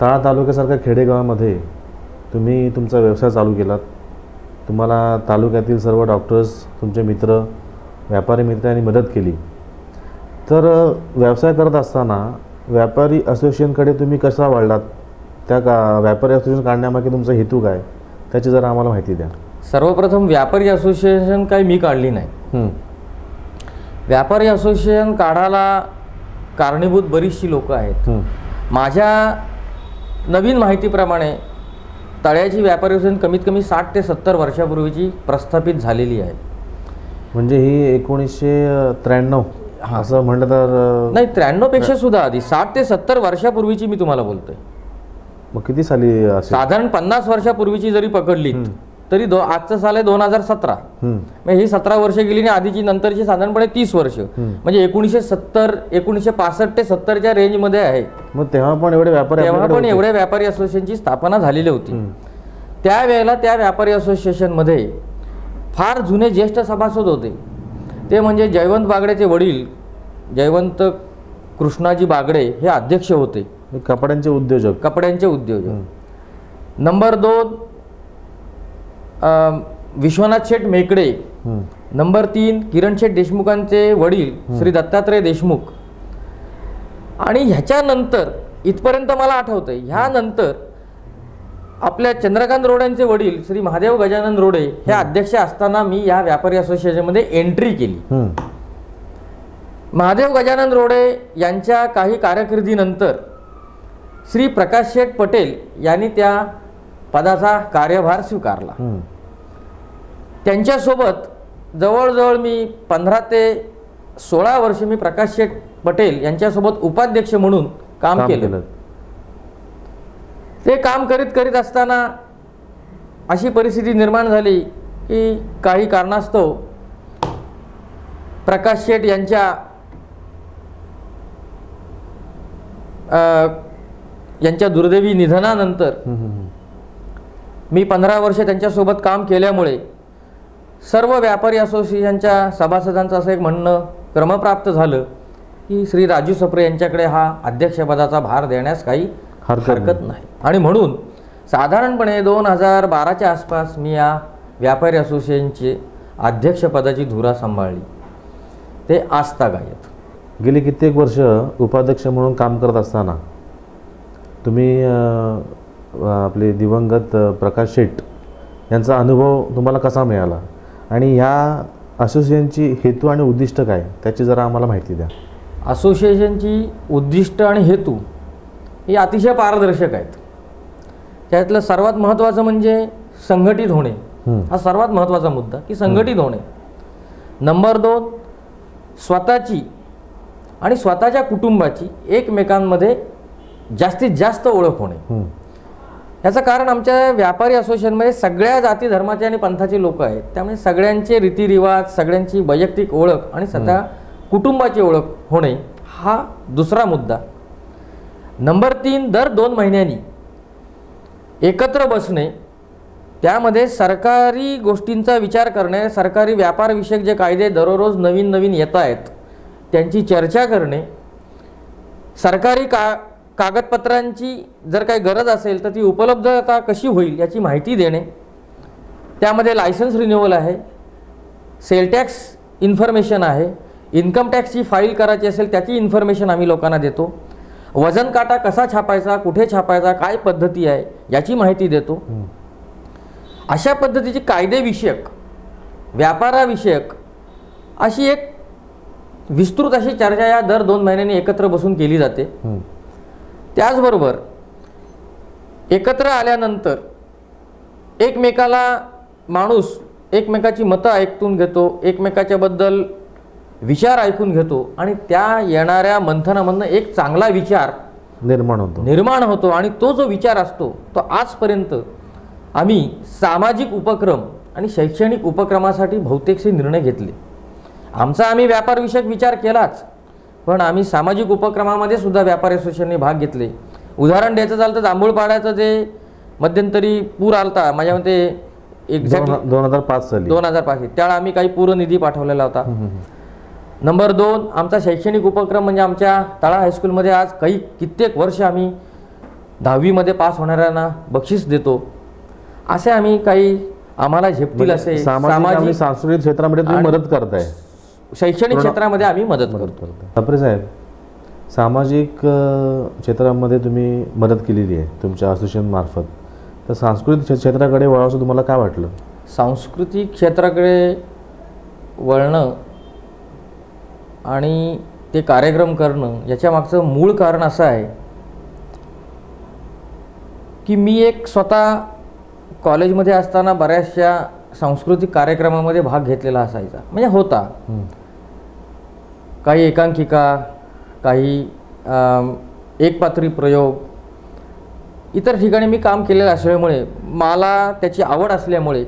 तळा तालुक्यासारख्या खेडेगावामध्ये तुम्ही तुमचा व्यवसाय चालू केलात. तुम्हाला तालुक्यातील सर्व डॉक्टर्स तुमचे मित्र व्यापारी मित्रांनी मदत केली. तर व्यवसाय करत असताना व्यापारी असोसिएशनकडे तुम्ही कसा वळलात त्या का व्यापारी असोसिएशन काढण्यामागे तुमचा हेतू काय? त्याची जरा आम्हाला माहिती द्या. सर्वप्रथम व्यापारी असोसिएशन काही मी काढली नाही. व्यापारी असोसिएशन काढायला कारणीभूत बरीचशी लोकं आहेत. माझ्या नवीन माहितीप्रमाणे तळ्याची व्यापारी असोसिएशन कमीत कमी साठ ते सत्तर वर्षापूर्वीची प्रस्थापित झालेली आहे. म्हणजे ही एकोणीसशे त्र्याण्णव हां. असं म्हटलं तर नाही त्र्याण्णव सुद्धा आधी. साठ ते सत्तर वर्षापूर्वीची मी तुम्हाला बोलतोय. मग किती साली साधारण पन्नास वर्षापूर्वीची जरी पकडली तरी दो आजचं साल आहे दोन हजार सतरा. हं, म्हणजे ही सतरा वर्ष गेली आणि आधीची नंतरची साधारणपणे तीस वर्ष. म्हणजे एकोणीसशे सत्तर एकोणीसशे पासष्ट ते सत्तरच्या रेंजमध्ये आहे. मग तेव्हा पण एवढे व्यापारी तेव्हा पण? एवढ्या व्यापारी असोसिएशनची स्थापना झालेली होती. त्यावेळेला त्या व्यापारी असोसिएशनमध्ये फार जुने ज्येष्ठ सभासद होते. ते म्हणजे जयवंत बागडेचे वडील जयवंत कृष्णाजी बागडे हे अध्यक्ष होते. कपड्यांचे उद्योजक. कपड्यांचे उद्योजक. नंबर दोन विश्वनाथ शेठ मेकडे नंबर तीन किरण शेठ देशमुखांचे वडील श्री दत्तात्रय देशमुख. आणि ह्याच्यानंतर इथपर्यंत मला आठवतंय ह्यानंतर आपल्या चंद्रकांत रोडेंचे वडील श्री महादेव गजानन रोडे हे अध्यक्ष असताना मी या व्यापारी असोसिएशनमध्ये एंट्री केली. महादेव गजानन रोडे यांच्या काही कारकिर्दीनंतर श्री प्रकाश शेठ पटेल यांनी त्या पदाचा कार्यभार स्वीकारला. त्यांच्यासोबत जवळजवळ मी पंधरा ते सोळा वर्ष मी प्रकाश शेठ पटेल यांच्यासोबत उपाध्यक्ष म्हणून काम केलं ते काम करीत करीत असताना अशी परिस्थिती निर्माण झाली की काही कारणास्तव प्रकाश शेठ यांच्या अ, यांच्या दुर्दैवी निधनानंतर. मी पंधरा वर्ष त्यांच्यासोबत काम केल्यामुळे सर्व व्यापारी असोसिएशनच्या सभासदांचं असं एक म्हणणं क्रमप्राप्त झालं की श्री राजू सप्रे यांच्याकडे हा अध्यक्षपदाचा भार देण्यास काही हरकत नाही. आणि म्हणून साधारणपणे दोन हजार बाराच्या आसपास मी या व्यापारी असोसिएशनची अध्यक्षपदाची धुरा सांभाळली. ते आजतागायत गेली कित्येक वर्ष उपाध्यक्ष म्हणून काम करत असताना तुम्ही आपले दिवंगत प्रकाश शेट यांचा अनुभव तुम्हाला कसा मिळाला? आणि ह्या असोसिएशनची हेतू आणि उद्दिष्ट काय? त्याची जरा आम्हाला माहिती द्या. असोसिएशनची उद्दिष्ट आणि हेतू ही अतिशय पारदर्शक आहेत. त्यातलं सर्वात महत्त्वाचं म्हणजे संघटित होणे. हं, सर्वात महत्त्वाचा मुद्दा की संघटित होणे. नंबर दोन स्वतःची आणि स्वतःच्या कुटुंबाची एकमेकांमध्ये जास्तीत जास्त ओळख होणे. याचं कारण आमच्या व्यापारी असोसिएशनमध्ये सगळ्या जाती धर्माचे आणि पंथाचे लोक आहेत. त्यामुळे सगळ्यांचे रीतिरिवाज सगळ्यांची वैयक्तिक ओळख आणि स्वतः कुटुंबाची ओळख होणे हा दुसरा मुद्दा. नंबर तीन दर दोन महिन्यांनी एकत्र बसणे त्यामध्ये सरकारी गोष्टींचा विचार करणे सरकारी व्यापारविषयक जे कायदे दररोज नवीन नवीन येत आहेत त्यांची चर्चा करणे सरकारी का कागदपत्रांची जर काही गरज असेल तर ती उपलब्धता कशी होईल याची माहिती देणे. त्यामध्ये लायसन्स रिन्युअल आहे. सेल टॅक्स इन्फॉर्मेशन आहे. इन्कम टॅक्सची फाईल करायची असेल त्याची इन्फॉर्मेशन आम्ही लोकांना देतो. वजन काटा कसा छापायचा कुठे छापायचा काय पद्धती आहे याची माहिती देतो. अशा पद्धतीची कायदेविषयक व्यापाराविषयक अशी एक विस्तृत अशी चर्चा या दर दोन महिन्यांनी एकत्र बसून केली जाते. त्याचबरोबर एकत्र आल्यानंतर एकमेकाला माणूस एकमेकाची मतं ऐकून घेतो एकमेकाच्याबद्दल विचार ऐकून घेतो आणि त्या येणाऱ्या मंथनामधनं एक चांगला विचार निर्माण होतो. निर्माण होतो आणि तो जो विचार असतो तो आजपर्यंत आम्ही सामाजिक उपक्रम आणि शैक्षणिक उपक्रमासाठी बहुतेकसे निर्णय घेतले. आमचा आम्ही व्यापारविषयक विचार केलाच. पण आम्ही सामाजिक उपक्रमामध्ये सुद्धा व्यापारी असोसिएशनने भाग घेतले. उदाहरण द्यायचं झालं तर जांभूळपाड्याचं जे मध्यंतरी पूर आलता माझ्या मते एक्झॅक्टली दोन हजार पाच साली. दोन हजार पाच. त्यावेळा आम्ही काही पूर निधी पाठवलेला होता. नंबर दोन आमचा शैक्षणिक उपक्रम म्हणजे आमच्या तळा हायस्कूलमध्ये आज काही कित्येक वर्ष आम्ही दहावीमध्ये पास होणाऱ्यांना बक्षीस देतो. असे आम्ही काही आम्हाला झेपतील असे म्हणजे आणि सामाजिक सांस्कृतिक क्षेत्रामध्ये तुम्ही मदत करताय. शैक्षणिक क्षेत्रामध्ये आम्ही मदत करतो. ठाकरे साहेब सामाजिक क्षेत्रामध्ये तुम्ही मदत केलेली आहे तुमच्या असोसिएशन मार्फत तर सांस्कृतिक क्षे- क्षेत्राकडे वळावं तुम्हाला काय वाटलं? सांस्कृतिक क्षेत्राकडे वळणं आणि ते कार्यक्रम करणं याच्या मागचं मूळ कारण असं आहे की मी एक स्वतः कॉलेजमध्ये असताना बऱ्याचशा सांस्कृतिक कार्यक्रमामध्ये भाग घेतलेला असायचा. म्हणजे होता. काही एकांकिका काही एकपात्री प्रयोग. इतर ठिकाणी मी काम केलेलं असल्यामुळे मला त्याची आवड असल्यामुळे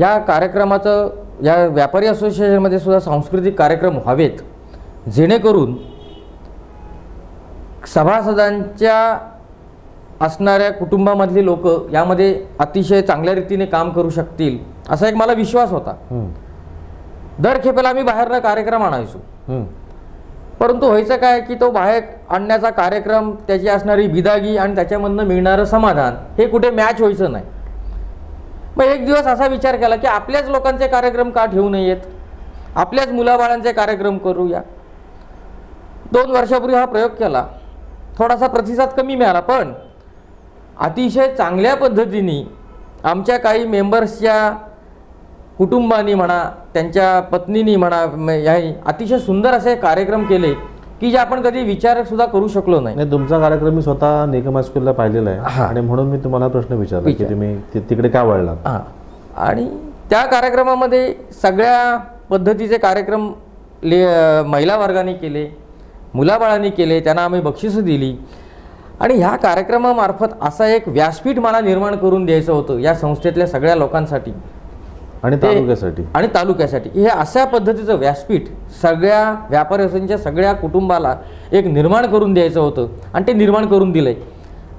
या कार्यक्रमाचं या व्यापारी असोसिएशनमध्ये सुद्धा सांस्कृतिक कार्यक्रम व्हावेत. जेणेकरून सभासदांच्या असणाऱ्या कुटुंबामधली लोक यामध्ये अतिशय चांगल्या रीतीने काम करू शकतील असा एक मला विश्वास होता. दर खेपेला आम्ही बाहेरनं कार्यक्रम आणायचो. परंतु व्हायचं काय की तो बाहेर आणण्याचा कार्यक्रम त्याची असणारी बिदागी आणि त्याच्यामधनं मिळणारं समाधान हे कुठे मॅच व्हायचं नाही. मग एक दिवस असा विचार केला की आपल्याच लोकांचे कार्यक्रम का ठेवू नयेत? आपल्याच मुलाबाळांचे कार्यक्रम करूया? दोन वर्षापूर्वी हा प्रयोग केला. थोडासा प्रतिसाद कमी मिळाला पण अतिशय चांगल्या पद्धतीने आमच्या काही मेंबर्सच्या कुटुंबानी म्हणा त्यांच्या पत्नीनी म्हणा म- याही अतिशय सुंदर असे कार्यक्रम केले की जे आपण कधी विचार सुद्धा करू शकलो नाही. तुमचा कार्यक्रम मी स्वतः निगम हायस्कूलला पाहिलेला आहे. आणि म्हणून मी तुम्हाला प्रश्न विचारला की. तुम्ही तिकडे का वळलात? हां. आणि त्या कार्यक्रमामध्ये सगळ्या पद्धतीचे कार्यक्रम ले महिला वर्गाने केले मुलाबाळांनी केले त्यांना आम्ही बक्षिसं दिली. आणि ह्या कार्यक्रमामार्फत असा एक व्यासपीठ मला निर्माण करून द्यायचं होतं या संस्थेतल्या सगळ्या लोकांसाठी. आणि तालुक्यासाठी. आणि तालुक्यासाठी. हे अशा पद्धतीचं व्यासपीठ सगळ्या असोसिएशनच्या सगळ्या कुटुंबाला एक निर्माण करून द्यायचं होतं आणि ते निर्माण करून दिलंय.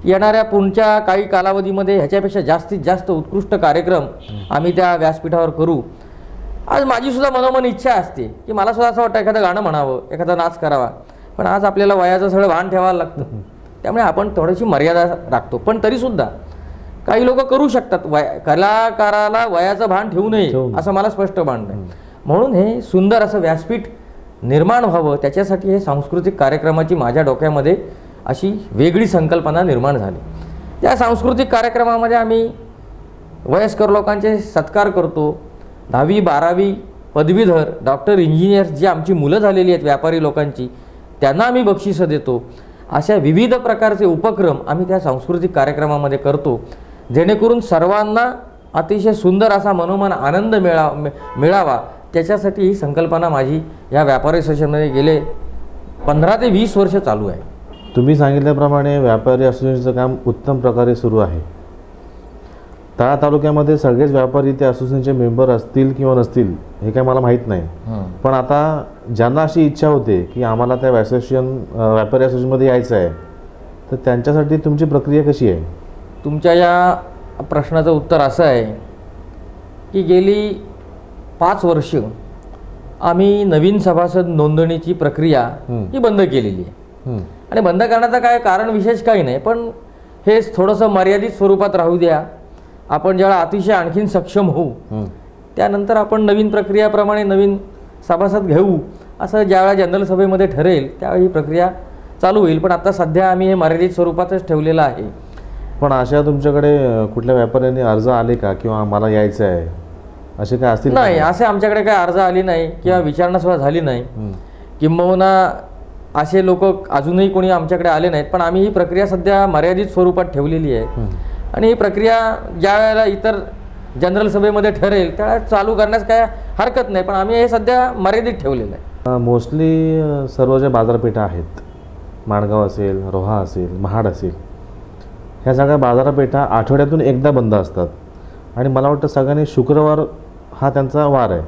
येणाऱ्या पुढच्या काही कालावधीमध्ये ह्याच्यापेक्षा जास्तीत जास्त उत्कृष्ट कार्यक्रम आम्ही त्या व्यासपीठावर करू. आज माझी सुद्धा मनोमन इच्छा असते की मला सुद्धा असं वाटतं एखादं गाणं म्हणावं एखादा नाच करावा. पण आज आपल्याला वयाचं सगळं भान ठेवायला लागतं. त्यामुळे आपण थोडीशी मर्यादा राखतो. पण तरीसुद्धा काही लोक करू शकतात. वय कलाकाराला वयाचं भान ठेवू नये. असं मला स्पष्ट मांडणं आहे म्हणून हे सुंदर असं व्यासपीठ निर्माण व्हावं त्याच्यासाठी हे सांस्कृतिक कार्यक्रमाची माझ्या डोक्यामध्ये अशी वेगळी संकल्पना निर्माण झाली. त्या सांस्कृतिक कार्यक्रमामध्ये आम्ही वयस्कर लोकांचे सत्कार करतो. दहावी बारावी पदवीधर डॉक्टर इंजिनियर जी आमची मुलं झालेली आहेत व्यापारी लोकांची त्यांना आम्ही बक्षिसं देतो. अशा विविध प्रकारचे उपक्रम आम्ही त्या सांस्कृतिक कार्यक्रमामध्ये करतो. जेणेकरून सर्वांना अतिशय सुंदर असा मनोमन आनंद मिळा मिळावा. त्याच्यासाठी ही संकल्पना माझी या व्यापारी सेशनमध्ये गेले पंधरा ते वीस वर्ष चालू आहे. तुम्ही सांगितल्याप्रमाणे व्यापारी असोसिएशनचं काम उत्तम प्रकारे सुरू आहे. तळा तालुक्यामध्ये सगळेच व्यापारी त्या असोसिएशनचे मेंबर असतील किंवा नसतील हे काय मला माहीत नाही. पण आता ज्यांना अशी इच्छा होते की आम्हाला त्या असोसिएशन व्यापारी असोसिएशनमध्ये यायचं आहे तर त्यांच्यासाठी तुमची प्रक्रिया कशी आहे? तुमच्या या प्रश्नाचं उत्तर असं आहे की गेली पाच वर्ष आम्ही नवीन सभासद नोंदणीची प्रक्रिया हं. बंद केलेली आहे. आणि बंद करण्याचं काय कारण विशेष काही नाही पण हे थोडंसं मर्यादित स्वरूपात राहू द्या आपण जेव्हा अतिशय आणखीन सक्षम होऊ. त्यानंतर आपण नवीन प्रक्रियाप्रमाणे नवीन सभासद घेऊ असं ज्यावेळा जनरल सभेमध्ये ठरेल त्यावेळी ही प्रक्रिया चालू होईल पण आता सध्या आम्ही हे मर्यादित स्वरूपातच ठेवलेलं आहे पण अशा तुमच्याकडे कुठल्या व्यापाऱ्यांनी अर्ज आले का किंवा आम्हाला यायचं आहे असे काय असतील? नाही असे आमच्याकडे काही अर्ज आली नाही किंवा विचारणा सुद्धा झाली नाही. किंबहुना असे लोक अजूनही कोणी आमच्याकडे आले नाहीत पण आम्ही ही प्रक्रिया सध्या मर्यादित स्वरूपात ठेवलेली आहे. आणि ही प्रक्रिया ज्या वेळेला इतर जनरल सभेमध्ये ठरेल त्यावेळेला चालू करण्यास काय हरकत नाही पण आम्ही हे सध्या मर्यादित ठेवलेलं आहे मोस्टली सर्व ज्या बाजारपेठा आहेत माणगाव असेल रोहा असेल महाड असेल ह्या सगळ्या बाजारपेठा आठवड्यातून एकदा बंद असतात. आणि मला वाटतं सगळ्यांनी शुक्रवार हा त्यांचा वार आहे.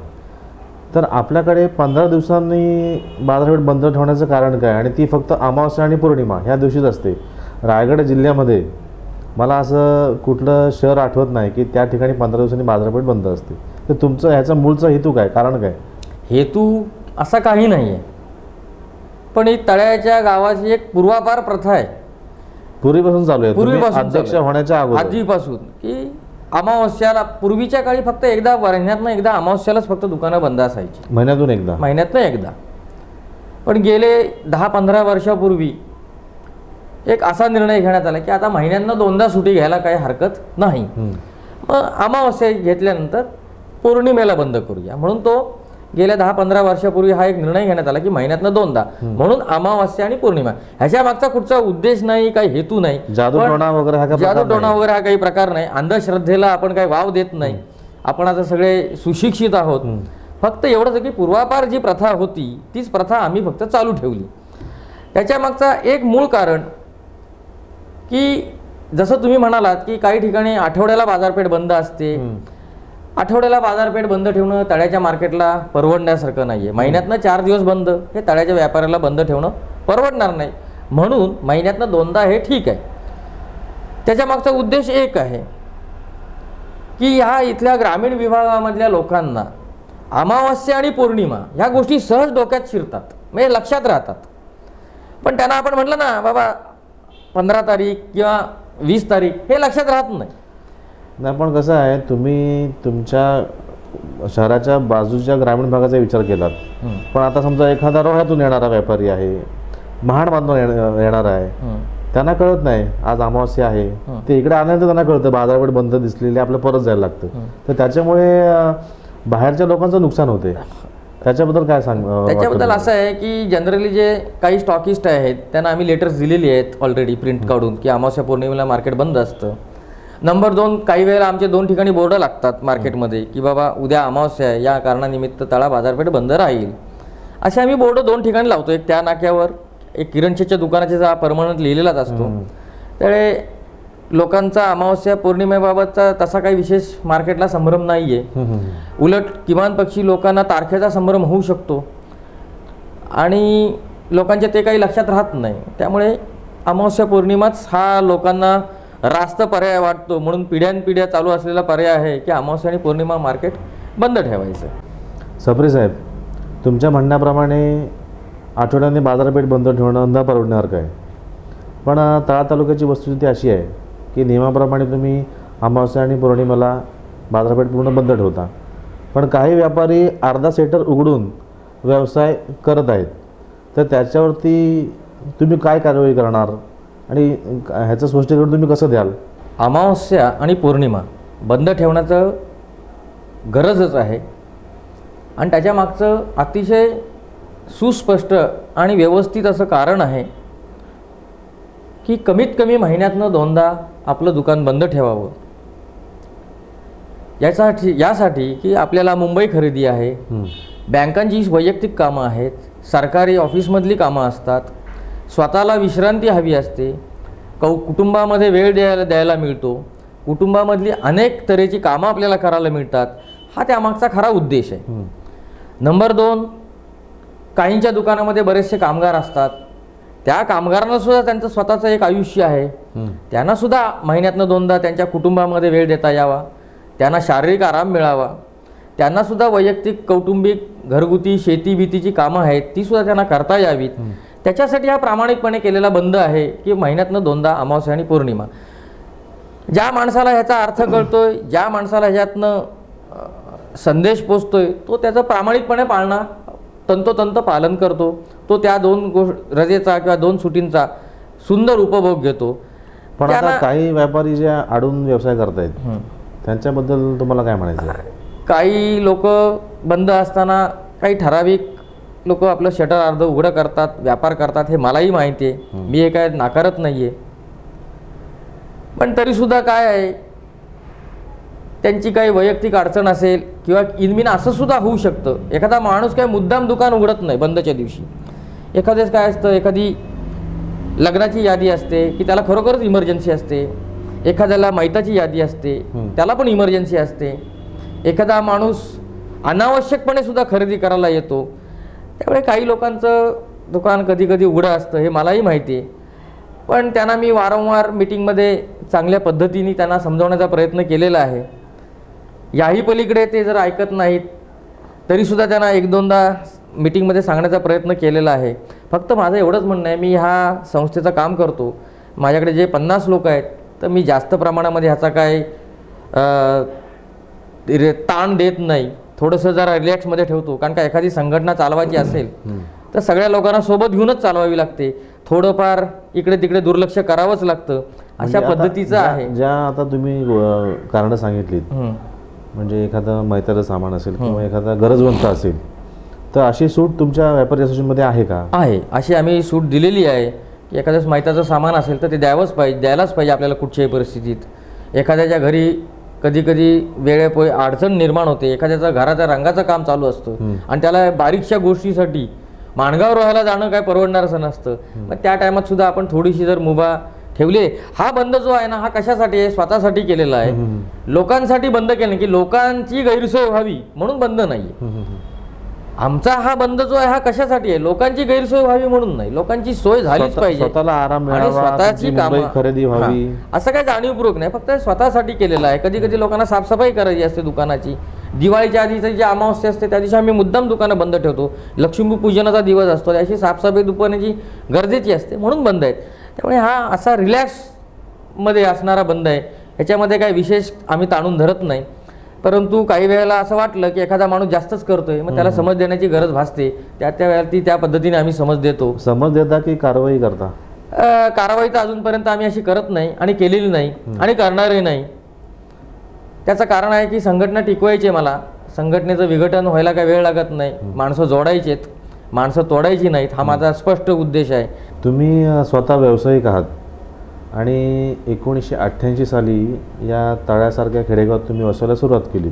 तर आपल्याकडे पंधरा दिवसांनी बाजारपेठ बंद ठेवण्याचं कारण काय? आणि ती फक्त अमावस्या आणि पौर्णिमा ह्या दिवशीच असते. रायगड जिल्ह्यामध्ये मला असं कुठलं शहर आठवत नाही की त्या ठिकाणी पंधरा दिवसांनी बाजारपेठ बंद असते. तर तुमचं ह्याचा मूळचा हेतू काय? कारण काय? हेतू असा काही नाही आहे पण ही तळ्याच्या गावाची एक पूर्वापार प्रथा आहे. पूर्वीपासून चालू आहे. पूर्वीपासून अध्यक्ष. होण्याच्या आधीपासून. की अमावस्याला पूर्वीच्या काळी फक्त एकदा महिन्यातनं एकदा अमावस्यालाच फक्त दुकानं बंद असायची. महिन्यातून एकदा. महिन्यातनं एकदा. पण गेले दहा पंधरा वर्षापूर्वी एक असा निर्णय घेण्यात आला की आता महिन्यातनं दोनदा सुटी घ्यायला काही हरकत नाही. मग अमावस्या घेतल्यानंतर पौर्णिमेला बंद करूया. म्हणून तो गेल्या दहा पंधरा वर्षापूर्वी हा एक निर्णय घेण्यात आला की महिन्यातनं दोनदा. म्हणून अमावस्या आणि पौर्णिमा ह्याच्या मागचा कुठचा उद्देश नाही काही हेतू नाही. जादू पण टोणा वगैरे हा वगैरे हा काही प्रकार नाही. अंधश्रद्धेला आपण काही वाव देत नाही. आपण आता सगळे सुशिक्षित आहोत. फक्त एवढंच की पूर्वापार जी प्रथा होती तीच प्रथा आम्ही फक्त चालू ठेवली. त्याच्या मागचा एक मूळ कारण की जसं तुम्ही म्हणालात की काही ठिकाणी आठवड्याला बाजारपेठ बंद असते. आठवड्याला बाजारपेठ बंद ठेवणं तळ्याच्या मार्केटला परवडण्यासारखं नाही आहे महिन्यातनं चार दिवस बंद. हे तळ्याच्या व्यापाऱ्याला बंद ठेवणं परवडणार नाही. म्हणून महिन्यातनं दोनदा हे ठीक आहे. त्याच्यामागचा उद्देश एक आहे की ह्या इथल्या ग्रामीण विभागामधल्या लोकांना अमावस्या आणि पौर्णिमा ह्या गोष्टी सहज डोक्यात शिरतात. म्हणजे लक्षात राहतात. पण त्यांना आपण म्हटलं ना बाबा पंधरा तारीख किंवा वीस तारीख हे लक्षात राहत नाही. नाही पण कसं आहे तुम्ही तुमच्या शहराच्या बाजूच्या ग्रामीण भागाचा विचार केलात. पण आता समजा एखादा रोह्यातून येणारा व्यापारी आहे महाडमधून येण- येणारा आहे. त्यांना कळत नाही आज अमावस्या आहे ते इकडे आल्यानंतर त्यांना कळतं बाजारपेठ बंद दिसलेली आपल्याला परत जायला लागतं. तर त्याच्यामुळे बाहेरच्या लोकांचं नुकसान होते त्याच्याबद्दल काय सांग त्याच्याबद्दल? असं आहे की जनरली जे काही स्टॉकिस्ट आहेत त्यांना आम्ही लेटर्स दिलेली आहेत ऑलरेडी प्रिंट काढून की अमावस्या पौर्णिमेला मार्केट बंद असतं. नंबर दोन काही वेळेला आमचे दोन ठिकाणी बोर्ड लागतात मार्केटमध्ये की बाबा उद्या अमावस्या आहे या कारणानिमित्त तळा बाजारपेठ बंद राहील. असे आम्ही बोर्ड दोन ठिकाणी लावतो एक त्या नाक्यावर एक किरणशेच्या दुकानाच्या परमनंट लिहिलेलाच असतो. त्यामुळे लोकांचा अमावस्या पौर्णिमेबाबतचा तसा काही विशेष मार्केटला संभ्रम नाही आहे. उलट किमान पक्षी लोकांना तारखेचा संभ्रम होऊ शकतो. आणि लोकांच्या ते काही लक्षात राहत नाही. त्यामुळे अमावस्या पौर्णिमाच हा लोकांना रास्त पर्याय वाटतो. म्हणून पिढ्यानपिढ्या चालू असलेला पर्याय आहे की अमावस्या आणि पौर्णिमा मार्केट बंद ठेवायचं. सप्रे साहेब तुमच्या म्हणण्याप्रमाणे आठवड्याने बाजारपेठ बंद ठेवणं न परवडणार काय पण तळा तालुक्याची वस्तुस्थिती अशी आहे की नियमाप्रमाणे तुम्ही अमावस्या आणि पौर्णिमेला बाजारपेठ पूर्ण बंद ठेवता. पण काही व्यापारी अर्धा सेटर उघडून व्यवसाय करत आहेत. तर त्याच्यावरती तुम्ही काय कारवाई करणार? आणि ह्याचं स्पष्टीकरण तुम्ही कसं द्याल? अमावस्या आणि पौर्णिमा बंद ठेवण्याचं गरजच आहे. आणि त्याच्या मागचं अतिशय सुस्पष्ट आणि व्यवस्थित असं कारण आहे की कमीत कमी महिन्यातनं दोनदा आपलं दुकान बंद ठेवावं. यासाठी यासाठी की आपल्याला मुंबई खरेदी आहे. बँकांची वैयक्तिक कामं आहेत. सरकारी ऑफिसमधली कामं असतात. स्वतःला विश्रांती हवी असते. कौ कुटुंबामध्ये वेळ द्यायला द्यायला मिळतो. कुटुंबामधली अनेक तऱ्हेची कामं आपल्याला करायला मिळतात. हा त्यामागचा खरा उद्देश आहे. नंबर दोन काहींच्या दुकानामध्ये बरेचसे कामगार असतात. त्या कामगारांना सुद्धा त्यांचं स्वतःचं एक आयुष्य आहे. त्यांना सुद्धा महिन्यातनं दोनदा त्यांच्या कुटुंबामध्ये वेळ देता यावा. त्यांना शारीरिक आराम मिळावा. त्यांना सुद्धा वैयक्तिक कौटुंबिक घरगुती शेती भीतीची कामं आहेत ती सुद्धा त्यांना करता यावीत. त्याच्यासाठी हा प्रामाणिकपणे केलेला बंद आहे की महिन्यातनं दोनदा अमावस्या आणि पौर्णिमा. ज्या माणसाला ह्याचा अर्थ कळतोय ज्या माणसाला ह्यातनं अ, संदेश पोचतोय तो त्याचं प्रामाणिकपणे पाळणा तंतोतंत पालन करतो. तो त्या दोन गोष् रजेचा किंवा दोन सुटींचा सुंदर उपभोग घेतो. पण आता काही व्यापारी जे आडून व्यवसाय करतायत. त्यांच्याबद्दल तुम्हाला काय म्हणायचं? आहे काही लोक बंद असताना काही ठराविक लोक आपलं शटर अर्ध उघडं करतात व्यापार करतात हे मलाही माहिती आहे. मी हे काय नाकारत नाही आहे पण तरीसुद्धा काय आहे? त्यांची काही वैयक्तिक अडचण असेल किंवा इनमिन असं सुद्धा होऊ शकतं. एखादा माणूस काय मुद्दाम दुकान उघडत नाही बंदच्या दिवशी. एखाद्याच काय असतं एखादी लग्नाची यादी असते की त्याला खरोखरच इमर्जन्सी असते. एखाद्याला मैताची यादी असते. त्याला पण इमर्जन्सी असते. एखादा माणूस अनावश्यकपणे सुद्धा खरेदी करायला येतो. त्यामुळे काही लोकांचं दुकान कधी कधी उघडं असतं हे मलाही माहिती आहे. पण त्यांना मी वारंवार मिटिंगमध्ये चांगल्या पद्धतीने त्यांना समजवण्याचा प्रयत्न केलेला आहे. याही पलीकडे ते जर ऐकत नाहीत तरीसुद्धा त्यांना एक दोनदा मिटिंगमध्ये सांगण्याचा प्रयत्न केलेला आहे. फक्त माझं एवढंच म्हणणं आहे मी ह्या संस्थेचं काम करतो. माझ्याकडे जे पन्नास लोक आहेत तर मी जास्त प्रमाणामध्ये ह्याचा काय रे- ताण देत नाही. थोडंसं जरा रिलॅक्समध्ये ठेवतो. कारण का एखादी संघटना चालवायची असेल तर सगळ्या लोकांना सोबत घेऊनच चालवावी लागते. थोडंफार इकडे तिकडे दुर्लक्ष करावंच लागतं. अशा म्हणजे पद्धतीचं आहे. ज्या आता तुम्ही कारणं सांगितलीत हं. म्हणजे एखादं मैत्याचं सामान असेल किंवा एखादा गरजवंत असेल तर अशी सूट तुमच्या व्यापारी असोसिएशनमध्ये आहे का? आहे. अशी आम्ही सूट दिलेली आहे की एखाद्याच माहिताचं सामान असेल तर ते द्यावंच पाहिजे द्यायलाच पाहिजे आपल्याला कुठच्याही परिस्थितीत. एखाद्याच्या घरी कधी कधी वेळेपोळी अडचण निर्माण होते. एखाद्याचं घराच्या रंगाचं काम चालू असतं. आणि त्याला बारीकशा गोष्टीसाठी माणगावर व्हायला जाणं काय परवडणारच नसतं. मग त्या टायमात सुद्धा आपण थोडीशी जर मुभा ठेवली. हा बंद जो आहे ना हा कशासाठी आहे? स्वतःसाठी केलेला आहे. लोकांसाठी बंद केलं की लोकांची गैरसोय व्हावी म्हणून बंद नाही आमचा हा बंद जो आहे हा कशासाठी आहे? लोकांची गैरसोय व्हावी म्हणून नाही. लोकांची सोय झालीच पाहिजे. स्वतःला आराम आणि स्वतःची कामं खरेदी व्हावी. असं काही जाणीवपूर्वक नाही. फक्त स्वतःसाठी केलेलं आहे. कधी कधी लोकांना साफसफाई करायची असते दुकानाची. दिवाळीच्या आधीची जी अमावस्या असते त्या दिवशी आम्ही मुद्दाम दुकानं बंद ठेवतो. लक्ष्मीपूजनाचा दिवस असतो. अशी साफसफाई दुकानाची गरजेची असते म्हणून बंद आहेत. त्यामुळे हा असा रिलॅक्समध्ये असणारा बंद आहे. ह्याच्यामध्ये काही विशेष आम्ही ताणून धरत नाही. परंतु काही वेळेला असं वाटलं की एखादा माणूस जास्तच करतोय मग त्याला समज देण्याची गरज भासते. त्या त्या वेळेला ती त्या पद्धतीने आम्ही समज देतो. समज देता की कारवाई करता? कारवाई तर अजूनपर्यंत आम्ही अशी करत नाही आणि केलेली नाही आणि करणारही नाही. त्याचं कारण आहे की संघटना टिकवायची आहे मला. संघटनेचं विघटन व्हायला काही वेळ लागत नाही. माणसं जोडायचेत माणसं तोडायची नाहीत. हा माझा स्पष्ट उद्देश आहे. तुम्ही स्वतः व्यावसायिक आहात. आणि एकोणीसशे अठ्ठ्याऐंशी साली या तळ्यासारख्या खेडेगावात तुम्ही वसवायला सुरुवात केली.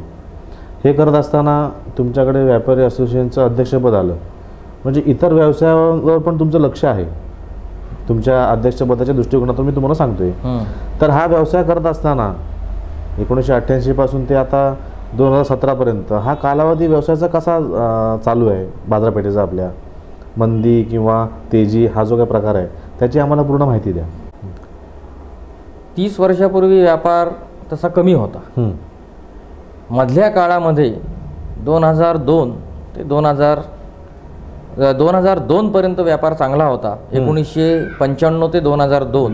हे करत असताना तुमच्याकडे व्यापारी असोसिएशनचं अध्यक्षपद आलं. म्हणजे इतर व्यवसायावर पण तुमचं लक्ष आहे. तुमच्या अध्यक्षपदाच्या दृष्टिकोनातून मी तुम्हाला सांगतोय. तर हा व्यवसाय करत असताना एकोणीसशे अठ्ठ्याऐंशीपासून ते आता दोन हजार सतरापर्यंत हा कालावधी व्यवसायाचा कसा चालू आहे? बाजारपेठेचा आपल्या मंदी किंवा तेजी हा जो काही प्रकार आहे त्याची आम्हाला पूर्ण माहिती द्या. तीस वर्षापूर्वी व्यापार तसा कमी होता. मधल्या काळामध्ये दोन हजार दोन ते दोन हजार दोन हजार दोनपर्यंत व्यापार चांगला होता. एकोणीसशे पंच्याण्णव ते दोन हजार दोन.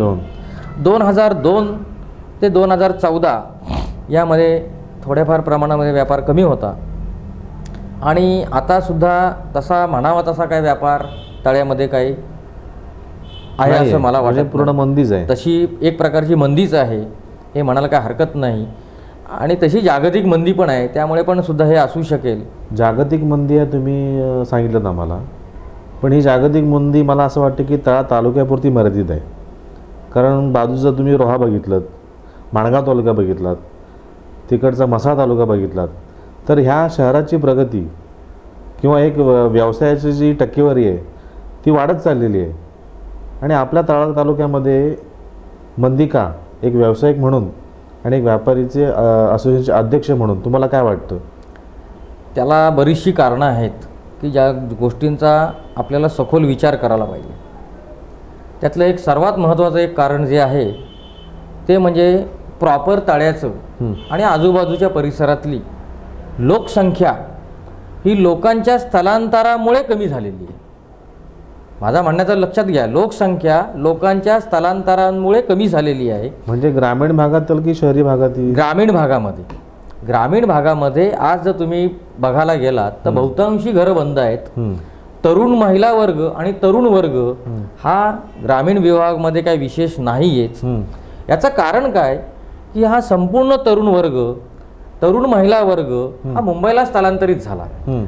दोन. हजार दोन ते दोन हजार चौदा यामध्ये थोड्याफार प्रमाणामध्ये व्यापार कमी होता. आणि आतासुद्धा तसा म्हणावा तसा काय व्यापार तळ्यामध्ये काही आहे. असं मला म्हणजे वाटत पूर्ण. मंदीच आहे. तशी एक प्रकारची मंदीच आहे. हे म्हणायला काय हरकत नाही. आणि तशी जागतिक मंदी पण आहे त्यामुळे पण सुद्धा हे असू शकेल. जागतिक मंदी आहे तुम्ही सांगितलं आम्हाला पण ही जागतिक मंदी मला असं वाटतं की तळा तालुक्यापुरती मर्यादित आहे. कारण बाजूचं तुम्ही रोहा बघितलं माणगाव तालुका बघितलात तिकडचा मसाळ तालुका बघितलात. तर ह्या शहराची प्रगती किंवा एक व्यवसायाची जी टक्केवारी आहे ती वाढत चाललेली आहे. आणि आपल्या तळा तालुक्यामध्ये मंदी का एक व्यावसायिक म्हणून आणि एक व्यापारीचे असोसिएशनचे अध्यक्ष म्हणून तुम्हाला काय वाटतं? त्याला बरीचशी कारणं आहेत की ज्या गोष्टींचा आपल्याला सखोल विचार करायला पाहिजे. त्यातलं एक सर्वात महत्त्वाचं एक कारण जे आहे ते म्हणजे प्रॉपर तळ्याचं. आणि आजूबाजूच्या परिसरातली लोकसंख्या ही लोकांच्या स्थलांतरामुळे कमी झालेली आहे. माझा म्हणण्याचं लक्षात घ्या. लोकसंख्या लोकांच्या स्थलांतरांमुळे कमी झालेली आहे. म्हणजे ग्रामीण भागातील की शहरी भागातील ग्रामीण भागामध्ये. ग्रामीण भागामध्ये आज जर तुम्ही बघायला गेलात तर बहुतांशी घरं बंद आहेत. तरुण महिला वर्ग आणि तरुण वर्ग हा ग्रामीण विभागामध्ये काही विशेष नाही आहेच हं. याचं कारण काय? की हा संपूर्ण तरुण वर्ग तरुण महिला वर्ग हा मुंबईला स्थलांतरित झाला.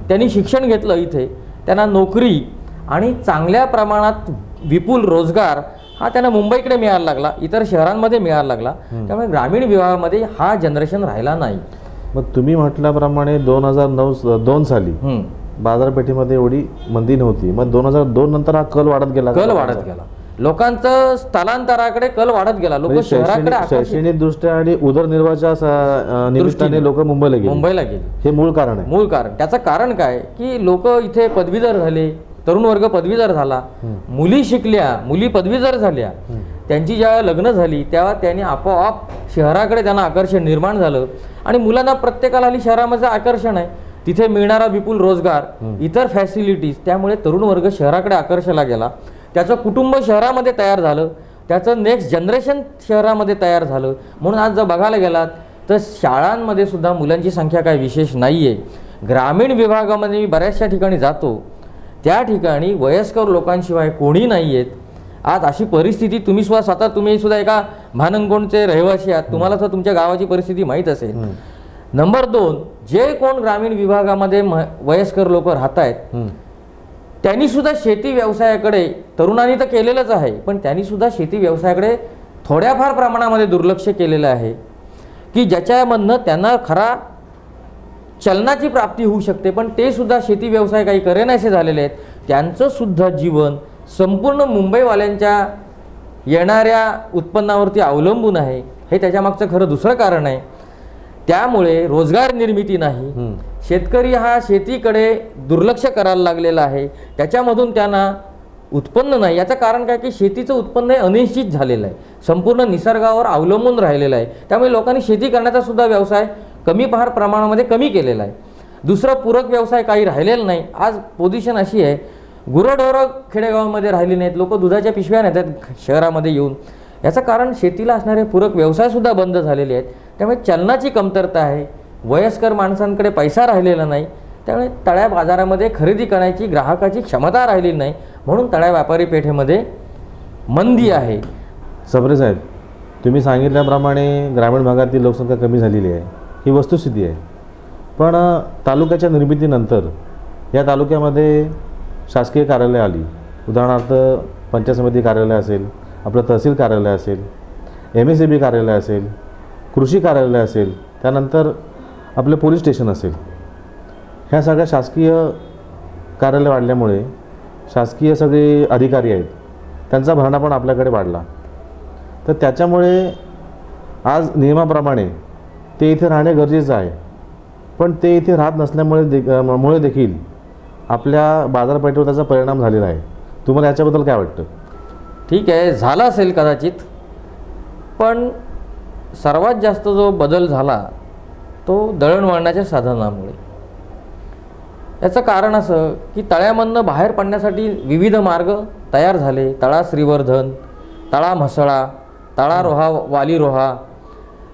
त्यांनी शिक्षण घेतलं इथे. त्यांना नोकरी आणि चांगल्या प्रमाणात विपुल रोजगार हा त्यांना मुंबईकडे मिळायला लागला इतर शहरांमध्ये मिळायला लागला. त्यामुळे ग्रामीण विभागामध्ये हा जनरेशन राहिला नाही. मग तुम्ही म्हटल्याप्रमाणे दोन हजार नऊ दोन साली. बाजारपेठेमध्ये एवढी मंदी नव्हती. मग दोन हजार दोन नंतर हा कल वाढत गेला कल वाढत गेला. लोकांचं स्थलांतराकडे कल वाढत गेला. लोक म्हणजे शहराकडे शैक्षणिक दृष्ट्या आणि उदरनिर्वाहाच्या निमित्ताने लोक मुंबईला गेले. मुंबईला गेले. हे मूळ कारण आहे. मूळ कारण. त्याचं कारण काय? की लोक इथे पदवीधर झाले. तरुण वर्ग पदवीधर झाला मुली शिकल्या मुली पदवीधर झाल्या त्यांची ज्या लग्न झाली तेव्हा त्यांनी आपोआप शहराकडे त्यांना आकर्षण निर्माण झालं. आणि मुलांना प्रत्येकाला हल्ली शहरामध्ये आकर्षण आहे. तिथे मिळणारा विपुल रोजगार इतर फॅसिलिटीज त्यामुळे तरुण वर्ग शहराकडे आकर्षला गेला. त्याचं कुटुंब शहरामध्ये तयार झालं. त्याचं नेक्स्ट जनरेशन शहरामध्ये तयार झालं. म्हणून आज जर बघायला गेलात तर शाळांमध्ये सुद्धा मुलांची संख्या काय विशेष नाही आहे ग्रामीण विभागामध्ये मी बऱ्याचशा ठिकाणी जातो. त्या ठिकाणी वयस्कर लोकांशिवाय कोणी नाही आहेत आज अशी परिस्थिती तुम्ही सुद्धा स्वतः तुम्ही सुद्धा एका भानंगोंडचे रहिवासी आहात. तुम्हाला सुद्धा तुमच्या गावाची परिस्थिती माहीत असेल. नंबर दोन जे कोण ग्रामीण विभागामध्ये म- वयस्कर लोक राहत आहेत. त्यांनी सुद्धा शेती व्यवसायाकडे तरुणांनी तर केलेलंच आहे पण त्यांनी सुद्धा शेती व्यवसायाकडे थोड्याफार प्रमाणामध्ये दुर्लक्ष केलेलं आहे. की ज्याच्यामधनं त्यांना खरा चलनाची प्राप्ती होऊ शकते पण ते सुद्धा शेती व्यवसाय काही करेनासे झालेले आहेत. त्यांचं सुद्धा जीवन संपूर्ण मुंबईवाल्यांच्या येणाऱ्या उत्पन्नावरती अवलंबून आहे हे त्याच्यामागचं खरं दुसरं कारण आहे. त्यामुळे रोजगार निर्मिती नाही. शेतकरी हा शेतीकडे दुर्लक्ष करायला लागलेला आहे. त्याच्यामधून त्यांना उत्पन्न नाही. याचं कारण काय की शेतीचं उत्पन्न हे अनिश्चित झालेलं आहे. संपूर्ण निसर्गावर अवलंबून राहिलेलं आहे. त्यामुळे लोकांनी शेती करण्याचा सुद्धा व्यवसाय कमी फार प्रमाणामध्ये कमी केलेला आहे. दुसरं पूरक व्यवसाय काही राहिलेला नाही. आज पोझिशन अशी आहे गुरंढोरं खेडेगावामध्ये राहिली नाहीत लोक दुधाच्या पिशव्या नेतात शहरामध्ये येऊन. याचं कारण शेतीला असणारे पूरक व्यवसायसुद्धा बंद झालेले आहेत. त्यामुळे चलनाची कमतरता आहे. वयस्कर माणसांकडे पैसा राहिलेला नाही. त्यामुळे तळ्या बाजारामध्ये खरेदी करण्याची ग्राहकाची क्षमता राहिली नाही. म्हणून तळ्या व्यापारी पेठेमध्ये मंदी आहे. सबरे साहेब तुम्ही सांगितल्याप्रमाणे ग्रामीण भागातील लोकसंख्या कमी झालेली आहे. ही वस्तुस्थिती आहे. पण तालुक्याच्या निर्मितीनंतर या तालुक्यामध्ये शासकीय कार्यालय आली. उदाहरणार्थ पंचायत समिती कार्यालय असेल आपलं तहसील कार्यालय असेल एम एस सी बी कार्यालय असेल कृषी कार्यालय असेल त्यानंतर आपलं पोलीस स्टेशन असेल. ह्या सगळ्या शासकीय कार्यालय वाढल्यामुळे शासकीय सगळे अधिकारी आहेत त्यांचा भरणा पण आपल्याकडे वाढला. तर त्याच्यामुळे आज नियमाप्रमाणे ते इथे राहणे गरजेचं आहे. पण ते इथे राहत नसल्यामुळे दे मुळे देखील आपल्या बाजारपेठेवर त्याचा परिणाम झालेला आहे. तुम्हाला याच्याबद्दल काय वाटतं? ठीक आहे झाला असेल कदाचित. पण सर्वात जास्त जो बदल झाला तो दळणवळणाच्या साधनामुळे. याचं कारण असं की तळ्यामधनं बाहेर पडण्यासाठी विविध मार्ग तयार झाले. तळा श्रीवर्धन तळा म्हसळा तळा रोहा वाली रोहा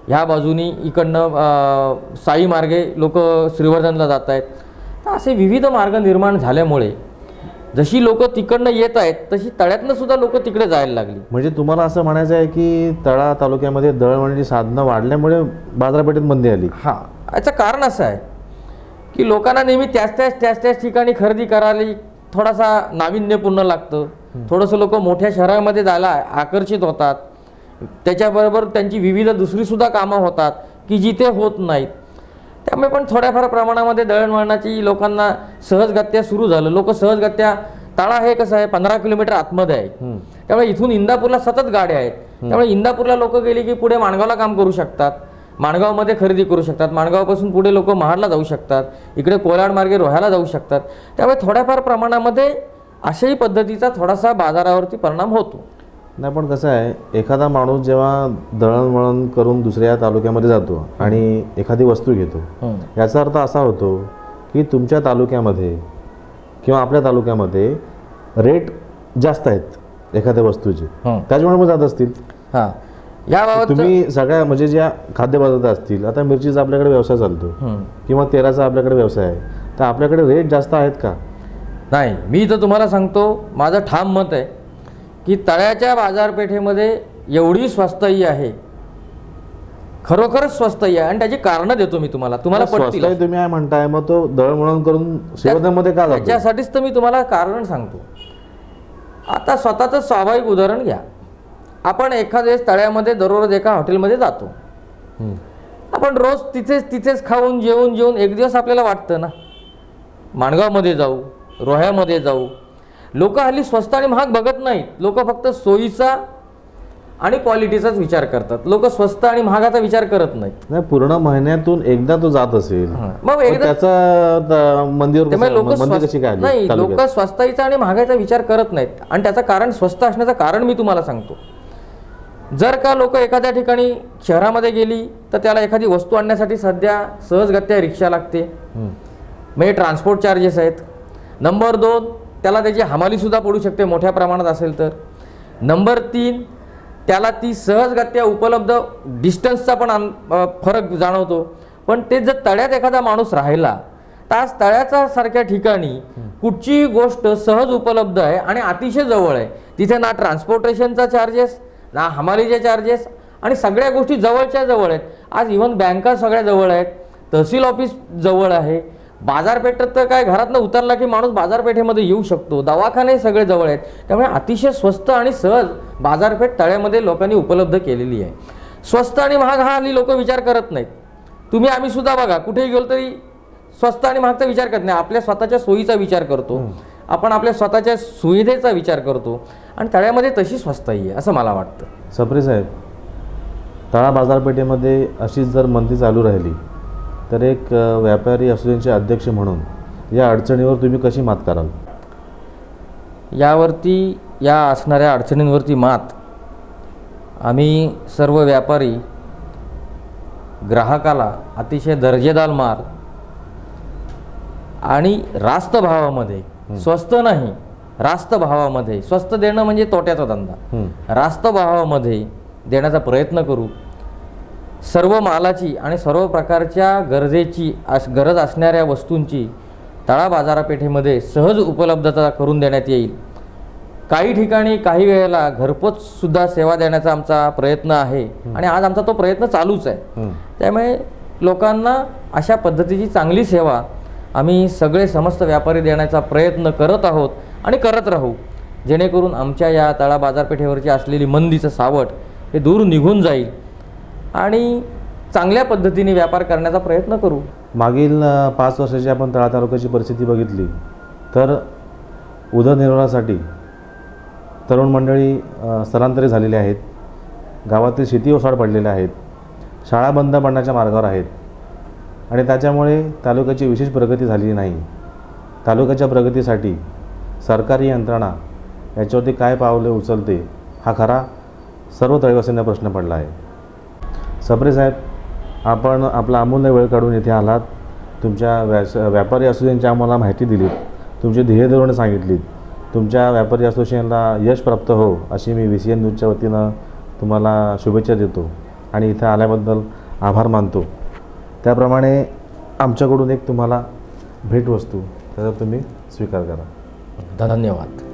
ह्या बाजूनी इकडनं साई मार्गे लोक श्रीवर्धनला जात आहेत तर असे विविध मार्ग निर्माण झाल्यामुळे जशी लोक तिकडनं येत आहेत तशी तळ्यातनं सुद्धा लोक तिकडे जायला लागली. म्हणजे तुम्हाला असं म्हणायचं आहे की तळा तालुक्यामध्ये दळणवळणाची साधनं वाढल्यामुळे बाजारपेठेत मंदी आली. हां याचं कारण असं आहे की लोकांना नेहमी त्याच त्याच त्याच त्याच ठिकाणी खरेदी करायला थोडासा नाविन्यपूर्ण लागतं. थोडंसं लोक मोठ्या शहरामध्ये जायला आकर्षित होतात. त्याच्याबरोबर त्यांची विविध दुसरीसुद्धा कामं होतात की जिथे होत नाहीत. त्यामुळे पण थोड्याफार प्रमाणामध्ये दळणवळणाची लोकांना सहजगत्या सुरू झालं. लोक सहजगत्या तळा हे कसं आहे पंधरा किलोमीटर आतमध्ये आहे. त्यामुळे इथून इंदापूरला सतत गाड्या आहेत. त्यामुळे इंदापूरला लोक गेली की पुढे माणगावला काम करू शकतात. माणगावमध्ये खरेदी करू शकतात. माणगावपासून पुढे लोक महाडला जाऊ शकतात. इकडे कोलाड मार्गे रोह्याला जाऊ शकतात. त्यामुळे थोड्याफार प्रमाणामध्ये अशाही पद्धतीचा थोडासा बाजारावरती परिणाम होतो. नाही पण कसं आहे एखादा माणूस जेव्हा दळणवळण करून दुसऱ्या तालुक्यामध्ये जातो आणि एखादी वस्तू घेतो याचा अर्थ असा होतो की तुमच्या तालुक्यामध्ये किंवा आपल्या तालुक्यामध्ये रेट जास्त आहेत एखाद्या वस्तूचे. हं. त्याच्यामुळे मग जात असतील. हां. याबाबत तुम्ही सगळ्या म्हणजे ज्या खाद्यपदार्थ असतील आता मिरचीचा आपल्याकडे व्यवसाय चालतो किंवा तेलाचा आपल्याकडे व्यवसाय आहे तर आपल्याकडे रेट जास्त आहेत का? नाही मी तर तुम्हाला सांगतो माझं ठाम मत आहे की तळ्याच्या बाजारपेठेमध्ये एवढी स्वस्तही आहे. खरोखरच स्वस्तही आहे. आणि त्याची कारणं देतो मी तुम्हाला. तुम्हाला पटतील स्वस्त तुम्ही म्हणताय मग तो दळणवळण करून शेवटमध्ये का त्याच्यासाठीच तर मी तुम्हाला कारण सांगतो. आता स्वतःचं स्वाभाविक उदाहरण घ्या. आपण एखाद्या तळ्यामध्ये दररोज एका हॉटेलमध्ये जातो. आपण रोज तिथेच तिथेच खाऊन जेवून जेवून एक दिवस आपल्याला वाटतं ना. माणगावमध्ये जाऊ रोह्यामध्ये जाऊ लोक हल्ली स्वस्त आणि महाग बघत नाहीत. लोक फक्त सोयीचा आणि क्वालिटीचाच विचार करतात. लोक स्वस्त आणि महागाचा विचार करत नाहीत. नाही पूर्ण महिन्यातून एकदा तो जात असेल मग त्याचा त- मंदीवर त्यामुळे लोक कसं- मंदी कशी काय आली नाही लोक? स्वस्ताईचा आणि महागाईचा विचार करत नाहीत. आणि त्याचं कारण स्वस्त असण्याचं कारण मी तुम्हाला सांगतो. जर का लोक एखाद्या ठिकाणी शहरामध्ये गेली तर त्याला एखादी वस्तू आणण्यासाठी सध्या सहजगत्या रिक्षा लागते. म्हणजे ट्रान्सपोर्ट चार्जेस आहेत. नंबर दोन त्याला त्याची हमालीसुद्धा पडू शकते मोठ्या प्रमाणात असेल तर. नंबर तीन त्याला ती सहजगत्या उपलब्ध डिस्टन्सचा पण अन- फरक जाणवतो. पण ते जर तळ्यात एखादा माणूस राहिला तर आज तळ्याचा सारख्या ठिकाणी कुठचीही गोष्ट सहज उपलब्ध आहे आणि अतिशय जवळ आहे. तिथे ना ट्रान्सपोर्टेशनचा चार्जेस ना हमालीचे चार्जेस आणि सगळ्या गोष्टी जवळच्या जवळ आहेत. आज इव्हन बँका सगळ्या जवळ आहेत. तहसील ऑफिस जवळ आहे. बाजारपेठेत तर काय घरातनं उतरला की माणूस बाजारपेठेमध्ये येऊ शकतो. दवाखाने सगळे जवळ आहेत. त्यामुळे अतिशय स्वस्त आणि सहज बाजारपेठ तळ्यामध्ये लोकांनी उपलब्ध केलेली आहे. स्वस्त आणि महाग हा हल्ली लोक विचार करत नाहीत. तुम्ही आम्ही सुद्धा बघा कुठेही गेलो तरी स्वस्त आणि महागचा विचार करत नाही. आपल्या स्वतःच्या सोयीचा विचार करतो. आपण आपल्या स्वतःच्या सुविधेचा विचार करतो. आणि तळ्यामध्ये तशी स्वस्ताई आहे असं मला वाटतं. सप्रे साहेब तळा बाजारपेठेमध्ये अशीच जर मंदी चालू राहिली तर एक व्यापारी असोसिएशनचे अध्यक्ष म्हणून या अडचणीवर तुम्ही कशी मात कराल? यावरती या असणाऱ्या अडचणींवरती मात आम्ही सर्व व्यापारी ग्राहकाला अतिशय दर्जेदार माल आणि रास्त भावामध्ये स्वस्त नाही रास्त भावामध्ये स्वस्त देणं म्हणजे तोट्याचा धंदा. रास्त भावामध्ये देण्याचा प्रयत्न करू सर्व मालाची आणि सर्व प्रकारच्या गरजेची अस गरज असणाऱ्या वस्तूंची तळा बाजारपेठेमध्ये सहज उपलब्धता करून देण्यात येईल. काही ठिकाणी काही वेळेला घरपोच सुद्धा सेवा देण्याचा आमचा प्रयत्न आहे आणि आज आमचा तो प्रयत्न चालूच आहे. त्यामुळे लोकांना अशा पद्धतीची चांगली सेवा आम्ही सगळे समस्त व्यापारी देण्याचा प्रयत्न करत आहोत आणि करत राहू. जेणेकरून आमच्या या तळा बाजारपेठेवरची असलेली मंदीचं सावट हे दूर निघून जाईल. आणि चांगल्या पद्धतीने व्यापार करण्याचा प्रयत्न करू. मागील पाच वर्षाची आपण तळा तालुक्याची परिस्थिती बघितली तर उदरनिर्वाहासाठी तरुण मंडळी स्थलांतरित झालेली आहेत. गावातील शेती ओसाड पडलेल्या आहेत. शाळा बंद पडण्याच्या मार्गावर आहेत. आणि त्याच्यामुळे तालुक्याची विशेष प्रगती झालेली नाही. तालुक्याच्या प्रगतीसाठी सरकारी यंत्रणा याच्यावरती काय पावले उचलते हा खरा सर्व तळेवासींना प्रश्न पडला आहे. सप्रे साहेब आपण आपला अमूल्य वेळ काढून इथे आलात. तुमच्या व्यास व्यापारी असोसिएशनची आम्हाला माहिती दिलीत. तुमची ध्येय धोरणं सांगितलीत. तुमच्या व्यापारी असोसिएशनला यश प्राप्त हो अशी मी व्ही सी एन न्यूजच्या वतीनं तुम्हाला शुभेच्छा देतो आणि इथं आल्याबद्दल आभार मानतो. त्याप्रमाणे आमच्याकडून एक तुम्हाला भेटवस्तू त्याचा तुम्ही स्वीकार करा. धन्यवाद.